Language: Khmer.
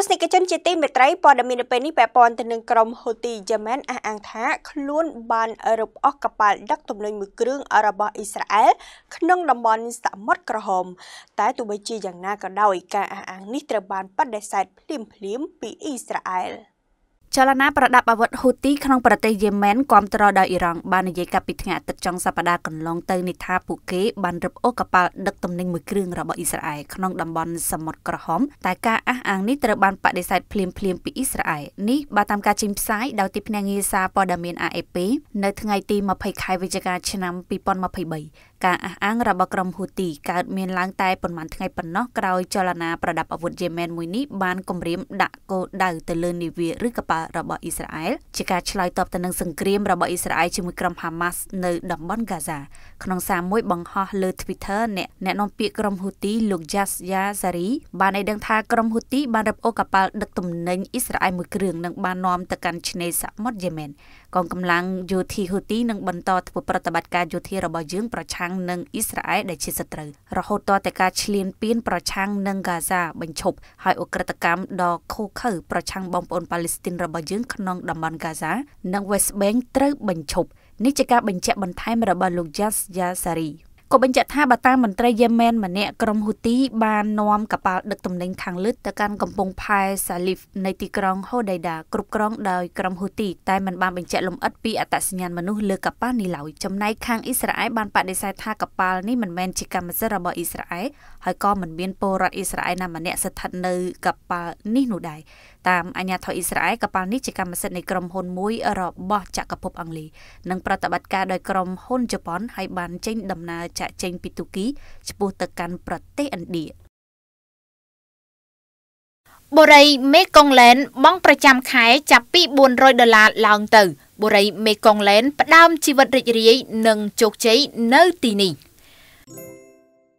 ទស្សនិកជនជាទីមេត្រីព័ត៌មាននៅពេលនេះពាក់ព័ន្ធទៅនឹងក្រុមហូទីយេម៉ែនអះអាងថាខ្លួនបានរឹបអូសកប៉ាល់ដឹកទំនិញមួយគ្រឿងរបស់អ៊ីស្រាអែលក្នុងតំបន់សមុទ្រក្រហម តែទោះបីជាយ៉ាងណាក៏ដោយការអះអាងនេះត្រូវបានបដិសេធភ្លាមៗពីអ៊ីស្រាអែល។ ចលនាប្រដាប់អាវុធហ៊ូទីក្នុងប្រទេសយេម៉ែនគាំទ្រដោយអ៊ីរ៉ង់បាននិយាយកាលពីថ្ងៃអាទិត្យចុងសប្តាហ៍កន្លងទៅនេះថាពួកគេបានរឹបអូសកប៉ាល់ដឹកទំនិញមួយគ្រឿងរបស់អ៊ីស្រាអែលក្នុងតំបន់សមុទ្រក្រហមតែការអះអាងនេះត្រូវបានបដិសេធភ្លាមៗពីអ៊ីស្រាអែលនេះបើតាមការចេញផ្សាយដោយទីភ្នាក់ងារសារព័ត៌មាន AFP នៅថ្ងៃទី20ខែវិច្ឆិកាឆ្នាំ2023ការអះអាងរបស់ក្រុមហ៊ូទីកើតមានឡើងតែប៉ុន្មានថ្ងៃប៉ុណ្ណោះក្រោយចលនាប្រដាប់អាវុធយេម៉ែនមួយនេះបានគម្រាមដាក់គោលដៅទៅលើនាវាឬកប៉ាល់របស់អ៊ីស្រាអែលជាការឆ្លើយតបទៅនឹងសង្គ្រាមរបស់អ៊ីស្រាអែលជាមួយក្រុមហាម៉ាស់នៅតំបន់ហ្គាហ្សាក្នុងសារមួយបង្ហោះលើ Twitter អ្នកអ្នកនាំពាក្យក្រុមហ៊ូទីលោក Jasya Zari បានឲ្យដឹងថាក្រុមហ៊ូទីបានរឹបអូសកប៉ាល់ដឹកទំនិញអ៊ីស្រាអែលមួយគ្រឿងនិងបាននាំទៅកាន់ឆ្នេរសមុទ្រយេម៉ែនកងកម្លាំងយោធាហ៊ូទីនឹងបន្តធ្វើប្រតិបត្តិការយោធារបស់យើងប្រឆាំងនឹងអ៊ីស្រាអែលដែលជាសត្រូវរហូតទាល់តែការឈ្លានពានប្រឆាំងនឹងហ្គាហ្សាបញ្ឈប់ហើយអ ுக ្រិតកម្មដ៏ឃោឃៅប្រឆាំងបងប្អូនប៉ាឡេស្ទីនរបស់យើងក្នុងតំបន់ហ្គាហ្សានិង West Bank ត្រូវបញ្ឈប់នេះជាការបញ្ជាក់បន្ថែមរបស់លោក Jas Yasari ក៏បញ្ជាក់ថាបើតាមមន្ត្រីយេម៉ែនម្នាក់ក្រុមហ៊ូទីបាននាំកប៉ាល់ដឹកទំនិញខាងលិចទៅកាន់កំពង់ផែសាលីហ្វនៃទីក្រុងហូដេដាគ្រប់គ្រងដោយក្រុមហ៊ូទីតែមិនបានបញ្ជាក់លម្អិតពីអត្តសញ្ញាណមនុស្សលើកប៉ាល់នេះឡើយចំណែកខាងអ៊ីស្រាអែលបានបដិសេធថាកប៉ាល់នេះមិនមែនជាកម្មសិទ្ធិរបស់អ៊ីស្រាអែលហើយក៏មិនមានពលរដ្ឋអ៊ីស្រាអែលណាម្នាក់ស្ថិតនៅកប៉ាល់នេះនោះដែរ តាមអាញាធរអ៊ីស្រាអែលកប៉ាល់នេះជាកម្មសិទ្ធិនៃក្រុមហ៊ុនមួយរបស់ចក្រភពអង់គ្លេសនិងប្រតិបត្តិការដោយក្រុមហ៊ុនជប៉ុនហើយបានចេញដំណើរចាក់ចេញពីទូគីឆ្ពោះទៅកាន់ប្រទេសឥណ្ឌាបូរីមេកុងឡែនបង់ប្រចាំខែចាប់ពី400ដុល្លារឡើងទៅបូរីមេកុងឡែនផ្ដើមជីវិតរីករាយនិងជោគជ័យនៅទីនេះ។